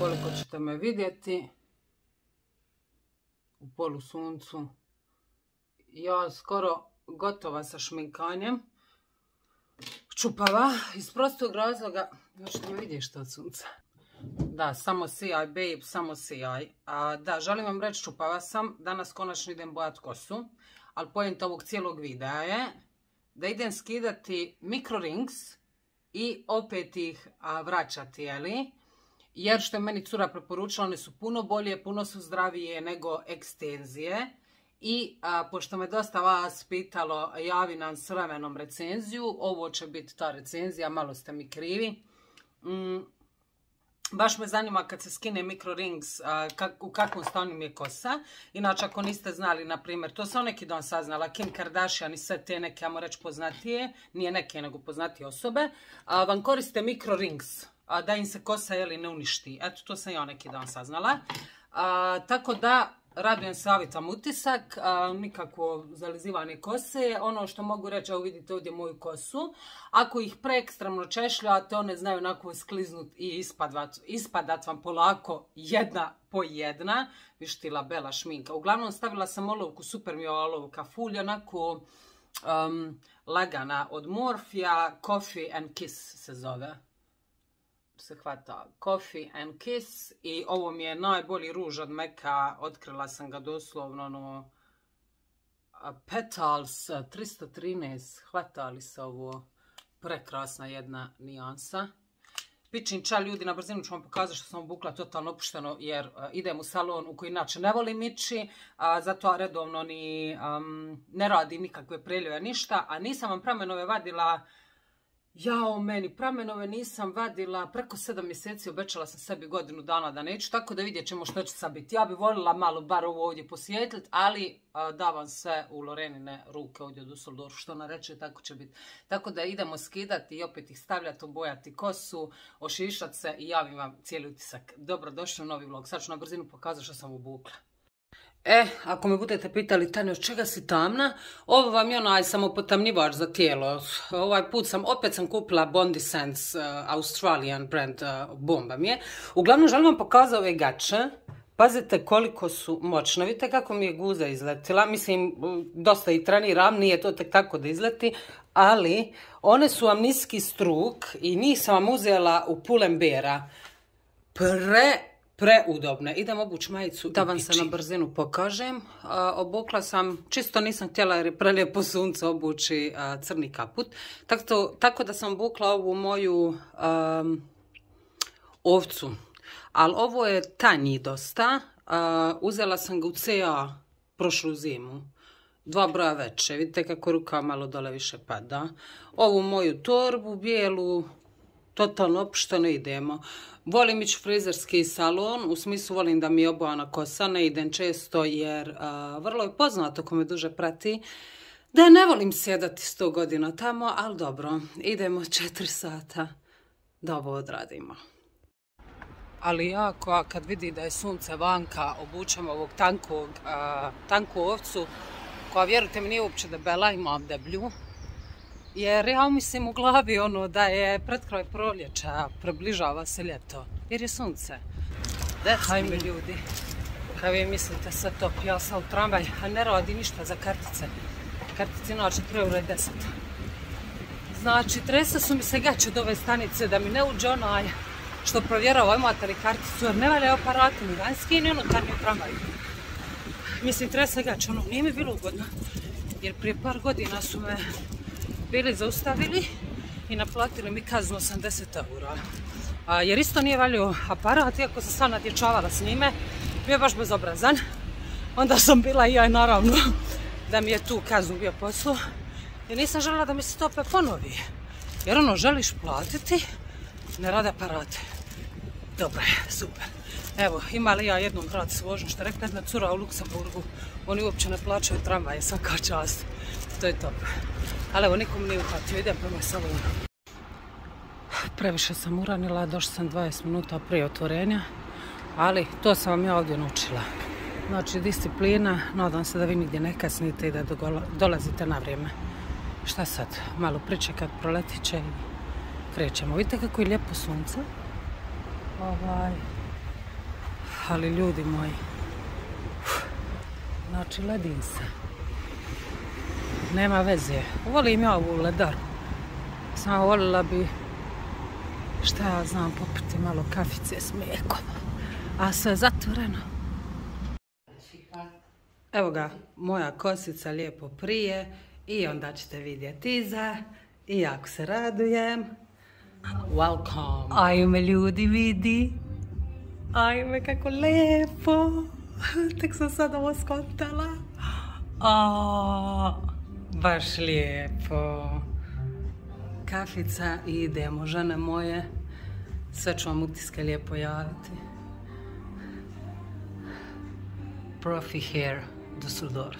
koliko ćete me vidjeti u polu suncu. Ja skoro gotova sa šminkanjem. Čupava iz prostog razloga. Još ne vidiš što od sunca. Da, samo sijaj, babe, samo sijaj. da, želim vam reći, čupava sam. Danas konačno idem bojat kosu. Ali pojent ovog cijelog videa je da idem skidati mikrorings i opet ih vraćati, jeli? Jer što je meni cura preporučila, one su puno bolje, puno su zdravije nego ekstenzije. I pošto me dosta vas pitalo, javi nam s vremenom recenziju. Ovo će biti ta recenzija, malo ste mi krivi. Mm, Baš me zanima kad se skine mikrorings u kakvom stanju mi je kosa. Inače, ako niste znali, na primjer, to sam neki dan saznala, Kim Kardashian i sve te neke, ajmo reći, poznatije, nije neke, nego poznatije osobe, vam koriste da im se kosa, jeli, ne uništi. Eto, to sam ja neki dan saznala. tako da, Radujem se avitam utisak, nikakvo zalizivanje kose. Ono što mogu reći, evo vidite ovdje moju kosu. Ako ih preekstremno češljate, one znaju onako skliznut i ispadat, ispadat vam polako jedna po jedna. Vištila bela šminka. Uglavnom stavila sam olovku, super mi je olovka, fulj onako lagana od Morfija, Coffee and Kiss se zove se hvata Coffee and Kiss i ovo mi je najbolji ruž od Meka, otkrila sam ga doslovno ono Petals 313, hvata se ovo prekrasna jedna nijansa. Pičin ča ljudi, na brzinu ću vam pokazati što sam obukla totalno opušteno jer idem u salon u koji inače ne volim ići, a zato redovno ni ne radim nikakve preljeve ništa, a nisam vam pramenove vadila Jao, meni pramenove nisam vadila, preko sedam mjeseci obećala sam sebi godinu dana da neću, tako da vidjet ćemo što će sad biti. Ja bi volila malo bar ovo ovdje posjetiti, ali davam sve u Lorenine ruke ovdje u Dusseldorfu, što ona reče, tako će biti. Tako da idemo skidati i opet ih stavljati, obojati kosu, ošišati se i javim vam cijeli utisak. Dobrodošli u novi vlog, sad ću na brzinu pokazati što sam obukla. E, ako me budete pitali, Tanja, od čega si tamna? Ovo vam je onaj samopotamnjivač za tijelo. Ovaj put sam, opet sam kupila Bondi Sense, uh, Australian brand, uh, bomba mi je. Uglavnom, želim vam pokazati ove gače. Pazite koliko su moćne. Vidite kako mi je guza izletila. Mislim, dosta i treniram, nije to tek tako da izleti. Ali, one su vam niski struk i nisam vam uzela u Pull&Beara. Pre preudobne. Idem obući majicu Da vam se na brzinu pokažem. obukla sam, čisto nisam htjela jer je prelijepo sunce obući crni kaput. Tako, da sam obukla ovu moju ovcu. Ali ovo je tanji dosta. uzela sam ga u CA prošlu zimu. Dva broja veće. Vidite kako ruka malo dole više pada. Ovu moju torbu bijelu totalno opušteno idemo. Volim ići frizerski salon, u smislu volim da mi je obojana kosa, ne idem često jer vrlo je poznato ko me duže prati da ne volim sjedati sto godina tamo, ali dobro, idemo četiri sata da ovo odradimo. Ali jako, kad vidi da je sunce vanka, obučem ovog tankog, tanku ovcu, koja vjerujte mi nije uopće debela, imam deblju, jer ja mislim u glavi ono da je pred kraj proljeća, približava se ljeto, jer je sunce. Hajme ljudi, kao vi mislite sve to, ja sam u tramvaj, a ne radi ništa za kartice. Kartice inače 3 euro 10. Znači, trese su mi se gaće od ove stanice da mi ne uđe onaj što provjerava imate li karticu, jer ne valja aparati ni vanjski ni unutarnji u tramvaju. Mislim, trese gaće, ono, nije mi bilo ugodno, jer prije par godina su me bili zaustavili i naplatili mi kaznu 80 eura. jer isto nije valio aparat, iako sam sad natječavala s njime, bio baš bezobrazan. Onda sam bila i ja naravno da mi je tu kaznu bio poslu. Jer nisam željela da mi se to opet ponovi. Jer ono, želiš platiti, ne rade aparate. Dobro super. Evo, imali ja jednom grad svožen, što rekla jedna cura u Luksemburgu. Oni uopće ne plaćaju tramvaje, svaka čast. To je to. Ali evo, nikom nije uhvatio, idem prema salonu. Previše sam uranila, došla sam 20 minuta prije otvorenja, ali to sam vam ja ovdje naučila. Znači, disciplina, nadam se da vi nigdje ne kasnite i da dolazite na vrijeme. Šta sad? Malo pričekat, proletit će i krećemo. Vidite kako je lijepo sunce. Ovaj, ali ljudi moji, znači ledim se. Nema veze. Volim ja ovu ledaru. Samo volila bi, šta ja znam, popiti malo kafice s mlijekom. A sve zatvoreno. Evo ga, moja kosica lijepo prije i onda ćete vidjeti iza. I jako se radujem. Welcome. Ajme ljudi vidi. Ajme kako lijepo. Tek sam sad ovo skontala. A, baš lijepo. Kafica i idemo, žene moje. Sve ću vam utiske lijepo javiti. Profi Hair Dusseldorf.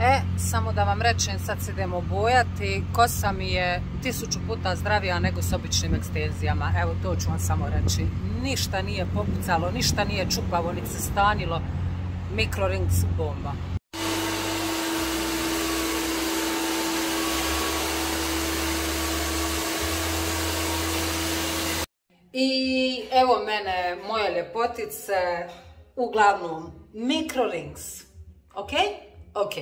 E, samo da vam rečem, sad se idemo bojati. Kosa mi je tisuću puta zdravija nego s običnim ekstenzijama. Evo, to ću vam samo reći. Ništa nije popucalo, ništa nije čupavo, niti se stanilo. Mikrorings bomba. I evo mene, moje ljepotice, uglavnom Microlings. Ok? Ok.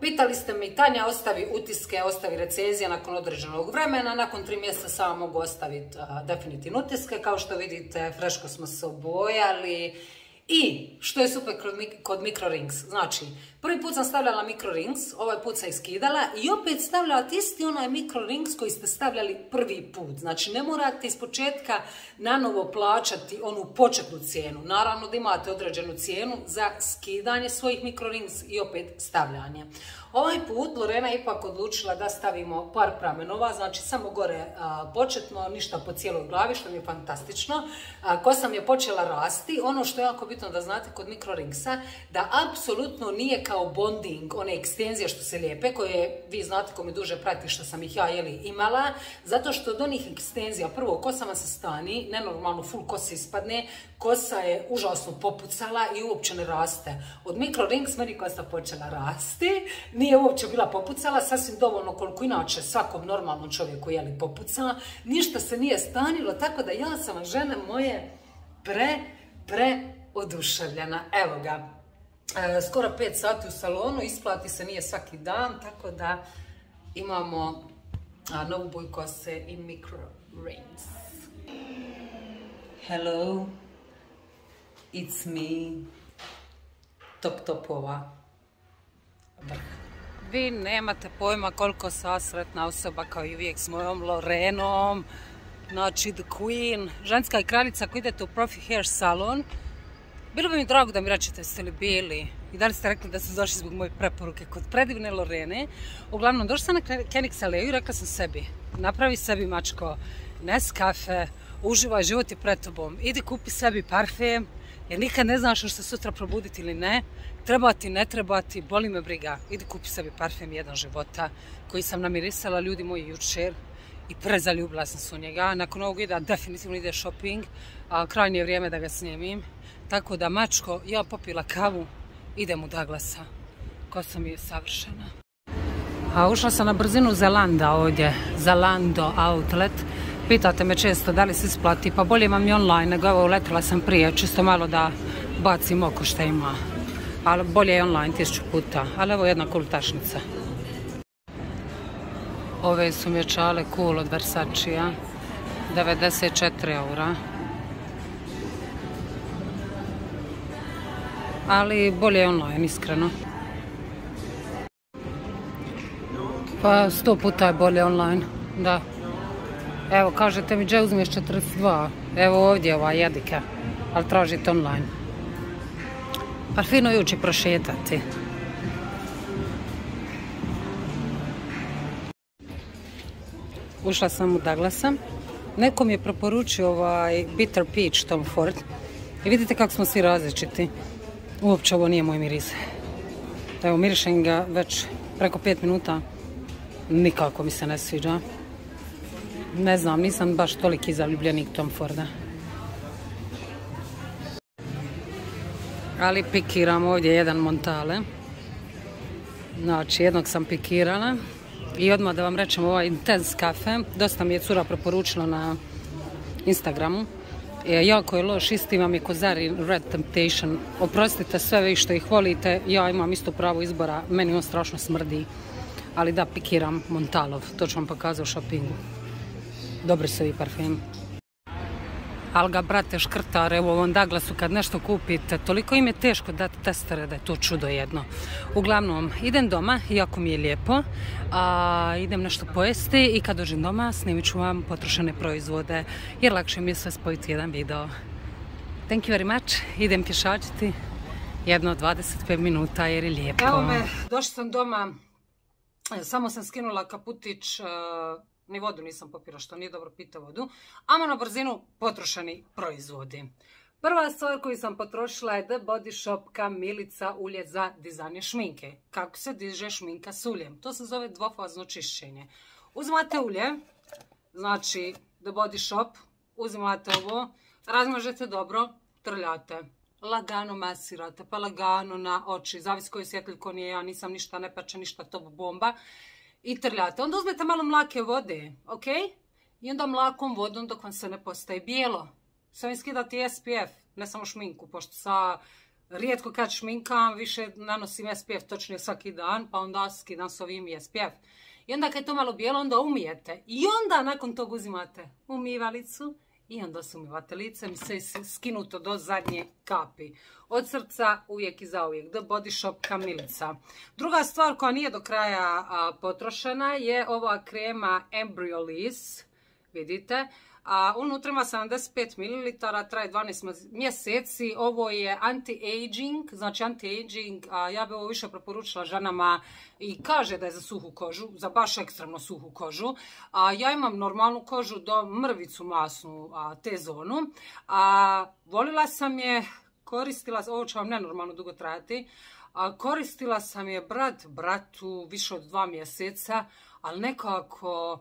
Pitali ste mi, Tanja, ostavi utiske, ostavi recenzije nakon određenog vremena. Nakon tri mjeseca samo mogu ostaviti definitivno utiske. Kao što vidite, freško smo se obojali i što je super kod Microrings, znači prvi put sam stavljala Microrings, ovaj put sam iskidala i opet stavljala isti onaj Microrings koji ste stavljali prvi put. Znači ne morate iz početka nanovo plaćati onu početnu cijenu. Naravno da imate određenu cijenu za skidanje svojih Microrings i opet stavljanje. Ovaj put Lorena ipak odlučila da stavimo par pramenova, znači samo gore početno, ništa po cijeloj glavi, što mi je fantastično. kosa mi je počela rasti. Ono što je jako bitno da znate kod mikroringsa, da apsolutno nije kao bonding, one ekstenzije što se lijepe, koje vi znate ko me duže prati što sam ih ja jeli imala, zato što od onih ekstenzija, prvo kosa vam se stani, nenormalno full kosa ispadne, kosa je užasno popucala i uopće ne raste. Od mikrorings meni kosa počela rasti, nije uopće bila popucala, sasvim dovoljno koliko inače svakom normalnom čovjeku je li popucala, ništa se nije stanilo, tako da ja sam žene moje pre, pre oduševljena. Evo ga, e, skoro pet sati u salonu, isplati se nije svaki dan, tako da imamo novu boju kose i micro rings. Hello, it's me, top topova, vrh. Vi nemate pojma koliko sam sretna osoba kao i uvijek s mojom Lorenom. Znači, The Queen, ženska i kraljica ako idete u Profi Hair Salon. Bilo bi mi drago da mi rećete jeste li bili i da li ste rekli da ste došli zbog moje preporuke kod predivne Lorene. Uglavnom, došla sam na Kenix Aleu i rekla sam sebi, napravi sebi mačko Nescafe, uživaj, život je pred tobom. Idi kupi sebi parfem, jer nikad ne znaš što se sutra probuditi ili ne. Treba ti, ne treba ti, boli me briga. Idi kupi sebi parfem jedan života koji sam namirisala ljudi moji jučer i prezaljubila sam se njega. Nakon ovog videa definitivno ide shopping, a krajnje je vrijeme da ga snimim. Tako da, mačko, ja popila kavu, idem u Daglasa. Kosa mi je savršena. A ušla sam na brzinu Zalanda ovdje, Zalando Outlet. Pitate me često da li se isplati, pa bolje vam i online nego evo uletila sam prije, čisto malo da bacim oko šta ima. Ali bolje je online tisuću puta, ali evo jedna kultašnica. Ove su mječale cool od Versace-a, 94 eura. Ali bolje je online, iskreno. Pa sto puta je bolje online, da. Evo, kažete mi, gdje uzmiješ 42? Evo ovdje ova jedika, ali tražite online. Pa fino je ući prošetati. Ušla sam u Douglasa. Neko mi je preporučio ovaj Bitter Peach Tom Ford. I vidite kako smo svi različiti. Uopće ovo nije moj miris. Evo, mirišem ga već preko 5 minuta. Nikako mi se ne sviđa. Ne znam, nisam baš toliki zaljubljenik Tom Forda. Ali pikiram ovdje jedan Montale. Znači, jednog sam pikirala. I odmah da vam rečem ovaj Intense kafe. Dosta mi je cura preporučila na Instagramu. jako je loš, isti vam je Kozari Red Temptation. Oprostite sve vi što ih volite, ja imam isto pravo izbora, meni on strašno smrdi. Ali da, pikiram Montalov, to ću vam pokazati u shoppingu. Dobri su i parfemi. Ali ga, brate, škrtare u ovom Douglasu kad nešto kupite, toliko im je teško dati testere da je to čudo jedno. Uglavnom, idem doma, iako mi je lijepo, a, idem nešto pojesti i kad dođem doma snimit ću vam potrošene proizvode, jer lakše mi je sve spojiti jedan video. Thank you very much, idem pješačiti jedno 25 minuta jer je lijepo. Evo me, došla sam doma, samo sam skinula kaputić, ni vodu nisam popila što nije dobro pita vodu. Amo na brzinu potrošeni proizvodi. Prva stvar koju sam potrošila je The Body Shop Kamilica ulje za dizajnje šminke. Kako se diže šminka s uljem? To se zove dvofazno čišćenje. Uzimate ulje, znači The Body Shop, uzimate ovo, razmažete dobro, trljate. Lagano masirate, pa lagano na oči, zavis koji svjetljko nije, ja nisam ništa, ne pače ništa top bomba i trljate. Onda uzmete malo mlake vode, ok? I onda mlakom vodom dok vam se ne postaje bijelo. Sve ovim skidati SPF, ne samo šminku, pošto sa rijetko kad šminkam, više nanosim SPF točnije svaki dan, pa onda skidam s ovim SPF. I onda kad je to malo bijelo, onda umijete. I onda nakon toga uzimate umivalicu i onda se umivate lice mi se skinuto do zadnje kapi. Od srca uvijek i zauvijek. The Body Shop Kamilica. Druga stvar koja nije do kraja potrošena je ova krema Embryolisse. Vidite. A unutra ima 75 ml, traje 12 mjeseci. Ovo je anti-aging, znači anti-aging, ja bi ovo više preporučila ženama i kaže da je za suhu kožu, za baš ekstremno suhu kožu. A ja imam normalnu kožu do mrvicu masnu te zonu. A volila sam je, koristila, ovo će vam nenormalno dugo trajati, a koristila sam je brat bratu više od dva mjeseca, ali nekako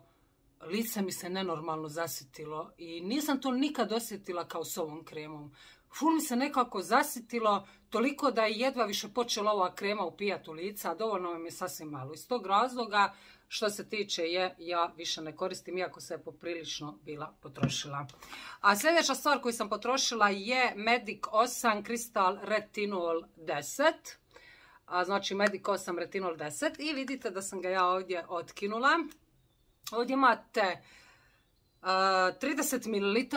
lice mi se nenormalno zasitilo i nisam to nikad osjetila kao s ovom kremom. Ful mi se nekako zasitilo toliko da je jedva više počela ova krema upijati u lica, a dovoljno mi je sasvim malo. Iz tog razloga što se tiče je, ja više ne koristim, iako se je poprilično bila potrošila. A sljedeća stvar koju sam potrošila je Medic 8 Crystal Retinol 10. A, znači Medic 8 Retinol 10 i vidite da sam ga ja ovdje otkinula. Ovdje imate 30 ml,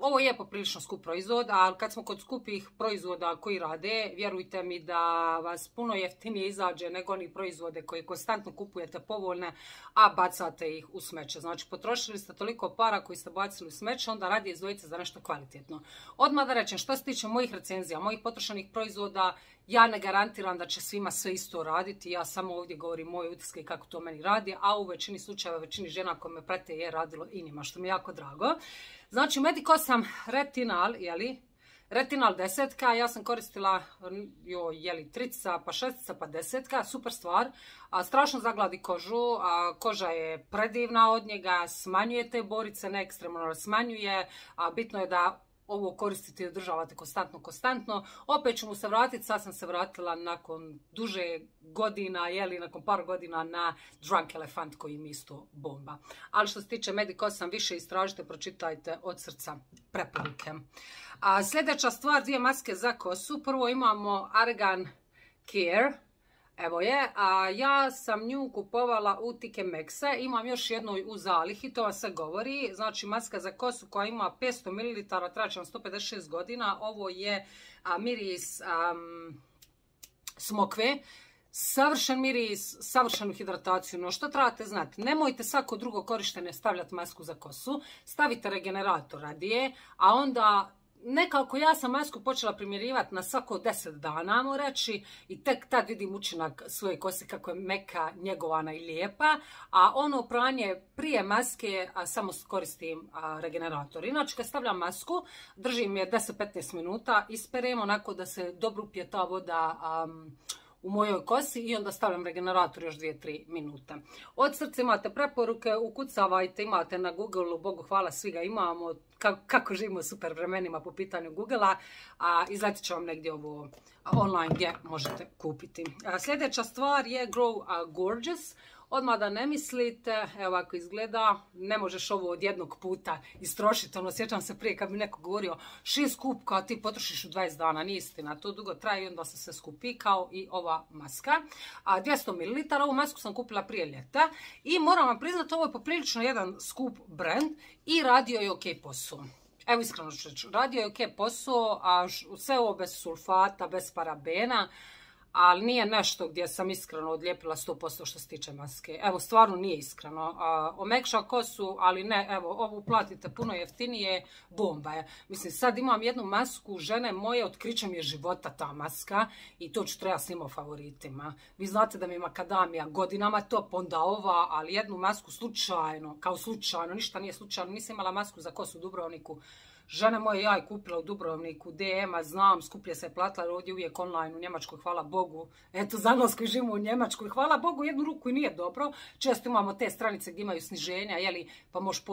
ovo je poprilično skup proizvod, ali kad smo kod skupih proizvoda koji rade, vjerujte mi da vas puno jeftinije izađe nego oni proizvode koji konstantno kupujete povoljne, a bacate ih u smeće. Znači potrošili ste toliko para koji ste bacili u smeće, onda radi izdvojite za nešto kvalitetno. Odmah da rečem, što se tiče mojih recenzija, mojih potrošenih proizvoda, ja ne garantiram da će svima sve isto raditi, ja samo ovdje govorim moje utiske i kako to meni radi, a u većini slučajeva, većini žena koje me prate je radilo i njima, što mi je jako drago. Znači, Medico sam retinal, jeli, Retinal desetka, ja sam koristila jo, jeli, trica, pa šestica, pa desetka, super stvar. A, strašno zagladi kožu, a, koža je predivna od njega, smanjuje te borice, ne ekstremno smanjuje, a bitno je da ovo koristite i održavate konstantno, konstantno. Opet ću mu se vratiti, sad sam se vratila nakon duže godina, jeli, nakon par godina na Drunk Elephant koji mi isto bomba. Ali što se tiče Medic sam više istražite, pročitajte od srca preporuke. A sljedeća stvar, dvije maske za kosu. Prvo imamo Argan Care Evo je, a ja sam nju kupovala u Tike Mexe, imam još jednu u zalihi, to vam se govori, znači maska za kosu koja ima 500 ml, traćam 156 godina, ovo je miris smokve, savršen miris, savršenu hidrataciju, no što trebate znati, nemojte svako drugo korištenje stavljati masku za kosu, stavite regenerator radije, a onda nekako ja sam masku počela primjerivati na svako deset dana, mu reći, i tek tad vidim učinak svoje kose kako je meka, njegovana i lijepa, a ono pranje prije maske samo koristim regenerator. Inače, kad stavljam masku, držim je 10-15 minuta, isperem onako da se dobro upije ta voda u mojoj kosi i onda stavljam regenerator još 2-3 minuta. Od srca imate preporuke, ukucavajte, imate na Google, Bogu hvala, svi ga imamo, kako, živimo super vremenima po pitanju Google-a, a izletit će vam negdje ovo online gdje možete kupiti. sljedeća stvar je Grow Gorgeous. Odmah da ne mislite, evo ako izgleda, ne možeš ovo od jednog puta istrošiti. Ono, sjećam se prije kad bi neko govorio šest kupka, ti potrošiš u 20 dana, nije istina. To dugo traje i onda se sve skupi kao i ova maska. A 200 ml, ovu masku sam kupila prije ljeta i moram vam priznati, ovo je poprilično jedan skup brand i radio je ok posao. Evo iskreno ću reći, radio je ok posao, a sve ovo bez sulfata, bez parabena ali nije nešto gdje sam iskreno odlijepila 100% što se tiče maske. Evo, stvarno nije iskreno. Omekša kosu, ali ne, evo, ovu platite puno jeftinije, bomba je. Mislim, sad imam jednu masku, žene moje, otkriće mi je života ta maska i to ću treba s njima favoritima. Vi znate da mi je makadamija godinama to, onda ova, ali jednu masku slučajno, kao slučajno, ništa nije slučajno, nisam imala masku za kosu u Dubrovniku, Žena moja ja je kupila u Dubrovniku, DM-a, znam, skuplje se je platila, ovdje uvijek online u Njemačkoj, hvala Bogu. Eto, za nas koji živimo u Njemačkoj, hvala Bogu, jednu ruku i nije dobro. Često imamo te stranice gdje imaju sniženja, jeli, pa možeš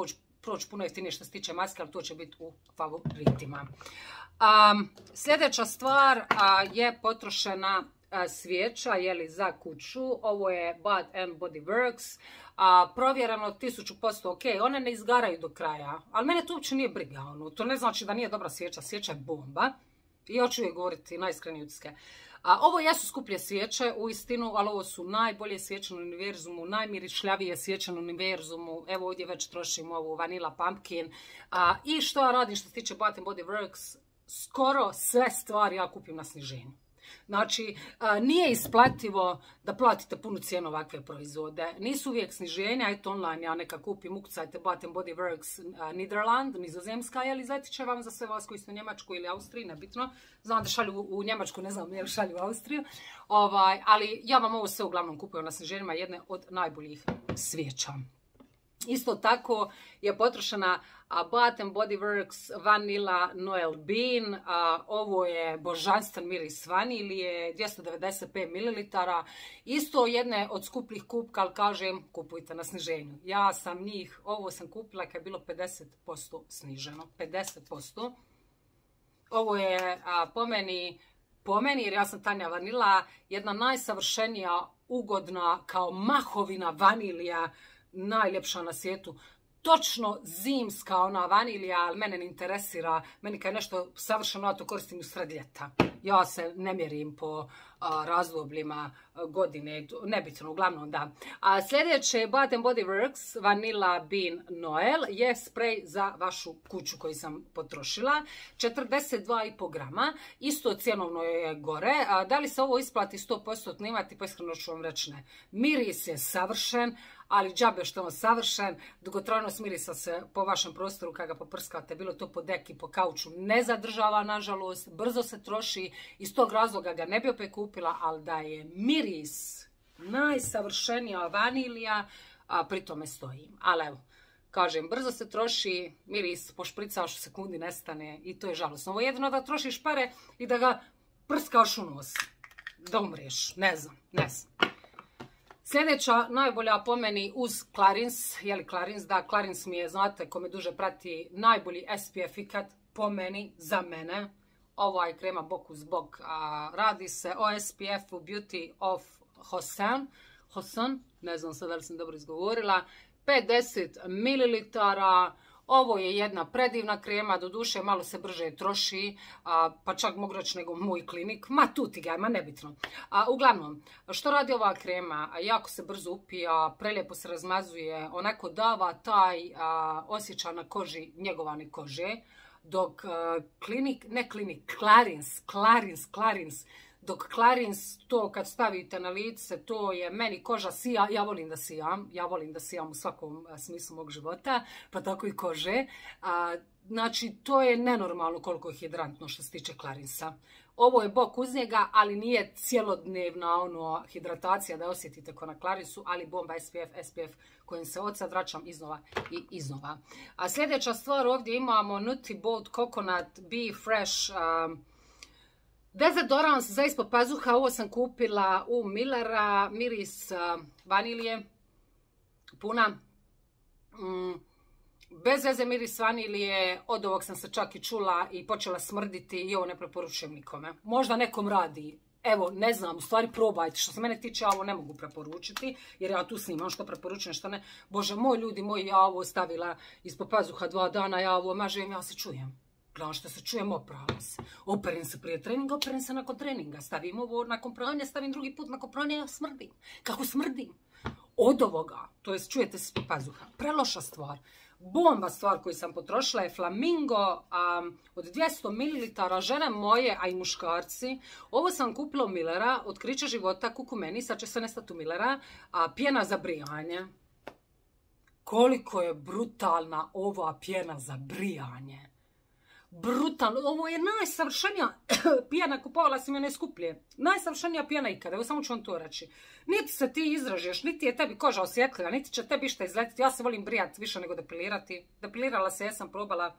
proći puno jeftinije što se tiče maske, ali to će biti u favoritima. sljedeća stvar je potrošena svijeća za kuću. Ovo je Bath and Body Works. A, provjereno 1000% ok, one ne izgaraju do kraja, ali mene to uopće nije briga, ono. to ne znači da nije dobra svijeća, svijeća je bomba i hoću je govoriti najiskrenije utiske. A ovo jesu skuplje svijeće u istinu, ali ovo su najbolje svijeće na univerzumu, najmirišljavije svijeće na univerzumu. Evo ovdje već trošim ovu Vanilla Pumpkin. I što ja radim što se tiče Bath Body Works, skoro sve stvari ja kupim na sniženju. Znači, nije isplativo da platite punu cijenu ovakve proizvode. Nisu uvijek sniženja, eto online ja neka kupim, ukucajte Bath Body Works Niderland, nizozemska, jel izleti će vam za sve vas koji ste u Njemačkoj ili Austriji, nebitno. Znam da šalju u Njemačku, ne znam je li šalju u Austriju. Ovaj, ali ja vam ovo sve uglavnom kupujem na sniženjima, jedne od najboljih svijeća. Isto tako je potrošena Bath Body Works Vanilla Noel Bean. Ovo je božanstven miris vanilije, 295 ml. Isto jedne od skupljih kupka, ali kažem, kupujte na sniženju. Ja sam njih, ovo sam kupila kad je bilo 50% sniženo. 50%. Ovo je po meni, po meni, jer ja sam Tanja Vanila, jedna najsavršenija, ugodna, kao mahovina vanilija, najljepša na svijetu. Točno zimska ona vanilija, ali mene ne interesira. Meni kad je nešto savršeno, ja to koristim u sred ljeta. Ja se ne mjerim po razdobljima godine, nebitno, uglavnom da. A sljedeće Bath Body Works Vanilla Bean Noel je sprej za vašu kuću koju sam potrošila. 42,5 grama, isto cjenovno je gore. Da li se ovo isplati 100% imati, pa iskreno ću vam reći ne. Miris je savršen, ali džabe što on savršen, dugotrajnost mirisa se po vašem prostoru kada ga poprskate, bilo to po deki, po kauču, ne zadržava nažalost, brzo se troši, iz tog razloga ga ne bi opet kupila, ali da je miris najsavršenija vanilija, a pri tome stojim. Ali evo, kažem, brzo se troši, miris po špricaš u sekundi nestane i to je žalosno. Ovo je jedino da trošiš pare i da ga prskaš u nos. Da umriješ, ne znam, ne znam. Sljedeća najbolja po meni uz Clarins, je li Clarins? Da, Clarins mi je, znate, ko me duže prati, najbolji SPF ikat po meni, za mene. Ovaj krema bok uz bok. radi se o SPF-u Beauty of Hosan. Hosan, ne znam sad da li sam dobro izgovorila. 50 ml. Ovo je jedna predivna krema, do duše malo se brže troši, pa čak mogu reći nego moj klinik. Ma tu ti ga, ma nebitno. uglavnom, što radi ova krema? Jako se brzo upija, prelijepo se razmazuje, onako dava taj osjećaj na koži njegovane kože. Dok klinik, ne klinik, Clarins, Clarins, Clarins, dok Clarins to kad stavite na lice, to je meni koža sija, ja volim da sijam, ja volim da sijam u svakom smislu mog života, pa tako i kože. znači, to je nenormalno koliko je hidrantno što se tiče Clarinsa. Ovo je bok uz njega, ali nije cijelodnevna ono, hidratacija da osjetite ko na Clarinsu, ali bomba SPF, SPF kojim se od sad vraćam iznova i iznova. Sljedeća stvar ovdje imamo Nutty Bold Coconut Be Fresh Dezodorans za ispod pazuha, ovo sam kupila u Millera, miris vanilije, puna. Mm, bez veze miris vanilije, od ovog sam se čak i čula i počela smrditi i ovo ne preporučujem nikome. Možda nekom radi, Evo, ne znam, u stvari probajte. Što se mene tiče, ja ovo ne mogu preporučiti, jer ja tu snimam što preporučujem, što ne. Bože moj, ljudi moji, ja ovo stavila ispod pazuha dva dana, ja ovo mažem, ja se čujem. Gledam što se čujem, oprala se. Operim se prije treninga, operim se nakon treninga. Stavim ovo nakon pranja, stavim drugi put nakon pranja, ja smrdim. Kako smrdim? Od ovoga, to jest čujete se pazuha. Preloša stvar bomba stvar koju sam potrošila je Flamingo od 200 ml. Žene moje, a i muškarci. Ovo sam kupila u Millera, otkriće života, kuku meni, sad će se nestati u Millera. Pjena za brijanje. Koliko je brutalna ova pjena za brijanje brutalno. Ovo je najsavršenija pijana, kupovala sam je najskuplje. Najsavršenija pijana ikada, evo samo ću vam to reći. Niti se ti izražeš, niti je tebi koža osjetljiva, niti će tebi šta izletiti. Ja se volim brijati više nego depilirati. Depilirala se, ja sam probala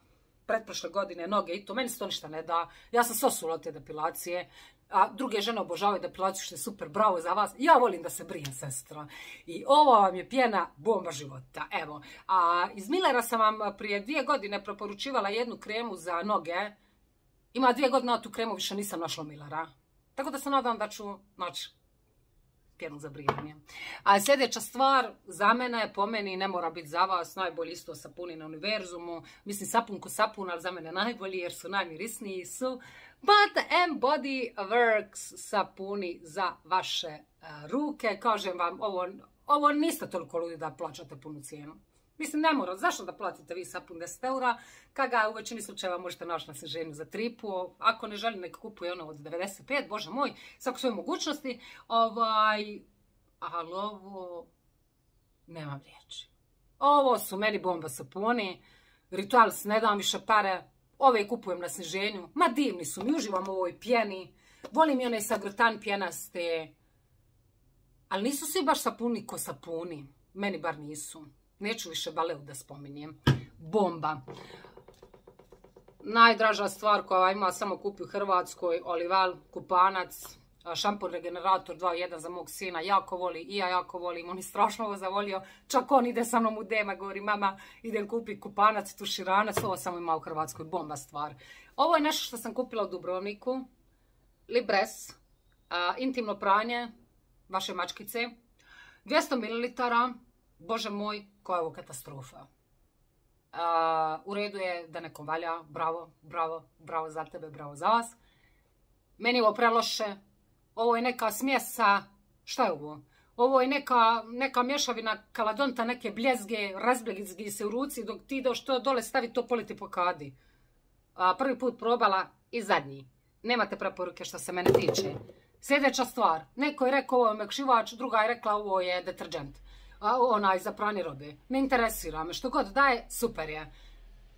pretprošle godine noge i to, meni se to ništa ne da. Ja sam sosula te depilacije a druge žene obožavaju depilaciju što je super, bravo za vas. Ja volim da se brijem, sestra. I ovo vam je pjena bomba života. Evo, a iz Millera sam vam prije dvije godine preporučivala jednu kremu za noge. Ima dvije godine na tu kremu, više nisam našla Millera. Tako da se nadam da ću naći pjenu za brijanje. A sljedeća stvar za mene je po meni, ne mora biti za vas, najbolji isto sapuni na univerzumu. Mislim sapun ko sapun, ali za mene najbolji jer su najmirisniji su And Body Works sapuni za vaše e, ruke. Kažem vam, ovo, ovo niste toliko ludi da plaćate punu cijenu. Mislim, ne mora. Zašto da platite vi sapun 10 eura, kada u većini slučajeva možete naći na seženju za tripu. Ako ne želi, nek kupuje ono od 95, bože moj, svako svoje mogućnosti. Ovaj, ali ovo, nemam riječi. Ovo su meni bomba sapuni. Rituals ne dam više pare. Ove kupujem na sniženju. Ma divni su mi, uživam u ovoj pjeni. Volim i one sagrtan pjenaste. Ali nisu svi baš sapuni ko sapuni. Meni bar nisu. Neću više baleu da spominjem. Bomba. Najdraža stvar koja ima samo kupi u Hrvatskoj, olival, kupanac, šampon regenerator 2.1 za mog sina, jako voli i ja jako volim, on je strašno ovo zavolio, čak on ide sa mnom u dema, govori mama idem kupi kupanac, tuširanac, ovo sam imao u Hrvatskoj, bomba stvar. Ovo je nešto što sam kupila u Dubrovniku, Libres, intimno pranje, vaše mačkice, 200 ml, bože moj, koja je ovo katastrofa. u redu je da nekom valja, bravo, bravo, bravo za tebe, bravo za vas. Meni je ovo preloše, ovo je neka smjesa, šta je ovo? Ovo je neka, neka mješavina kaladonta, neke bljezge, razbljezgi se u ruci, dok ti ideš to dole stavi to politi po kadi. A, prvi put probala i zadnji. Nemate preporuke što se mene tiče. Sljedeća stvar, neko je rekao ovo je mekšivač, druga je rekla ovo je deterđent. A, onaj za pranje robe. Ne interesira me, što god daje, super je.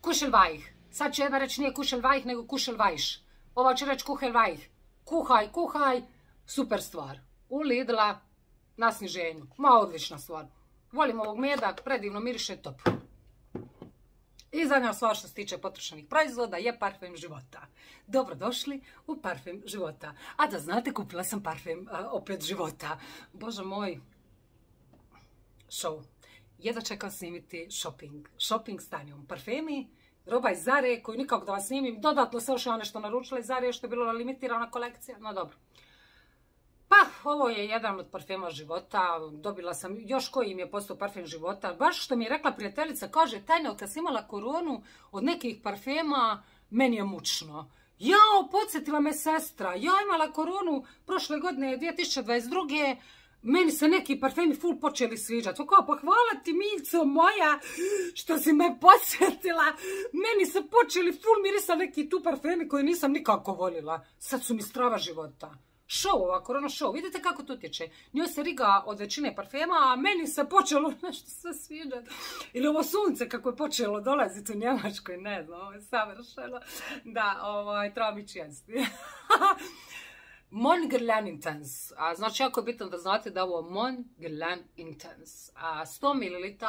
Kušelvajh. Sad će jedna reći nije kušelvajh, nego kušelvajš. Ova će reći kuhelvajh. Kuhaj, kuhaj, super stvar. U Lidla na sniženju. Ma odlična stvar. Volim ovog meda, predivno miriše top. I zadnja stvar što se tiče potrošenih proizvoda je parfem života. Dobrodošli u parfem života. A da znate, kupila sam parfem opet života. Bože moj, show. Jedva čekam snimiti shopping. Shopping stanjom. Parfemi, roba iz Zare koju nikako da vas snimim. Dodatno se još nešto naručila iz Zare što je bilo limitirana kolekcija. No dobro. Pa, ovo je jedan od parfema života, dobila sam još koji mi je postao parfem života. Baš što mi je rekla prijateljica, kaže, tajno, kad si imala koronu od nekih parfema, meni je mučno. Jao, podsjetila me sestra, ja imala koronu prošle godine 2022. Meni se neki parfemi full počeli sviđati. Kao, pa hvala ti Milco moja što si me podsjetila. Meni se počeli full mirisa neki tu parfemi koje nisam nikako volila. Sad su mi strava života show, ova korona show. Vidite kako to utječe. Njoj se riga od većine parfema, a meni se počelo nešto sve sviđati. Ili ovo sunce kako je počelo dolaziti u Njemačkoj, ne znam, ovo je savršeno. Da, ovaj, treba mi čijesti. Mon Intense. A, znači, jako je bitno da znate da ovo Mon Intense. A, 100 ml,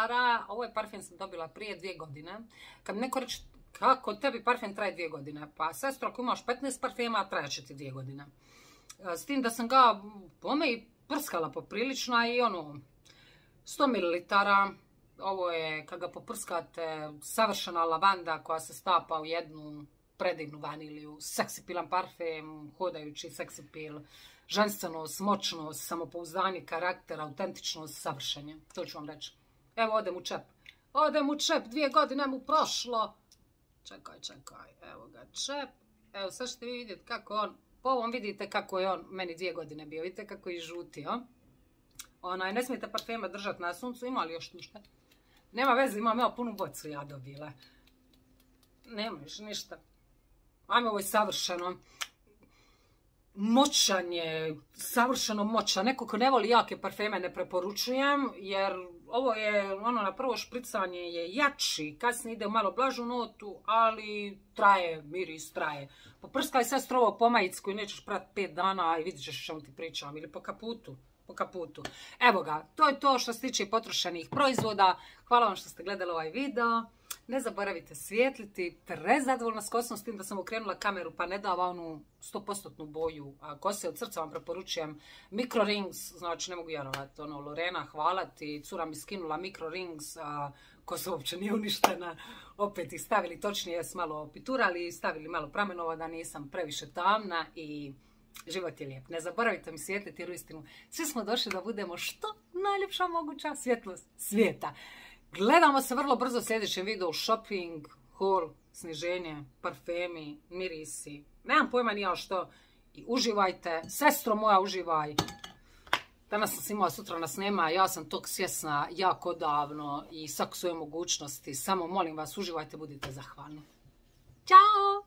ovo je parfum sam dobila prije dvije godine. Kad mi neko reče, kako tebi parfum traje dvije godine? Pa, sestro, ako imaš 15 parfema, traje će ti dvije godine. S tim da sam ga pome i prskala poprilično i ono, 100 ml, ovo je kad ga poprskate savršena lavanda koja se stapa u jednu predivnu vaniliju, seksipilan parfem, hodajući seksipil. ženstvenost, moćnost, samopouzdanje, karakter, autentičnost, savršenje. To ću vam reći. Evo, odem u čep. Odem u čep, dvije godine mu prošlo. Čekaj, čekaj, evo ga čep. Evo, sad ćete vi vidjeti kako on, po ovom vidite kako je on meni dvije godine bio. Vidite kako je žutio. Onaj, ne smijete parfema držati na suncu, ima li još tu šta? Nema veze, imam ja punu bocu ja dobila. Nema još ništa. Ajme, ovo je savršeno moćan je, savršeno moćan. Neko ko ne voli jake parfeme ne preporučujem, jer ovo je, ono, na prvo špricanje je jači, kasnije ide u malo blažu notu, ali traje, miris traje. Poprskaj sestro ovo po majicu i nećeš prat pet dana i vidit ćeš što ti pričam, ili po kaputu. Po kaputu. Evo ga, to je to što se tiče potrošenih proizvoda. Hvala vam što ste gledali ovaj video. Ne zaboravite svijetliti, prezadovoljna s kosom s tim da sam okrenula kameru pa ne dava onu 100% boju a kose. Od srca vam preporučujem Micro Rings, znači ne mogu vjerovati, ono Lorena, hvala ti, cura mi skinula Micro Rings, a kosa uopće nije uništena, opet ih stavili točnije, s malo piturali, stavili malo pramenova da nisam previše tamna i život je lijep. Ne zaboravite mi svijetliti jer uistinu svi smo došli da budemo što najljepša moguća svjetlost svijeta. Gledamo se vrlo brzo u sljedećem videu. Shopping, haul, sniženje, parfemi, mirisi. Nemam pojma nija što. I uživajte. Sestro moja, uživaj. Danas sam imala, sutra nas nema. Ja sam tog svjesna jako davno i svako svoje mogućnosti. Samo molim vas, uživajte, budite zahvalni. Ćao!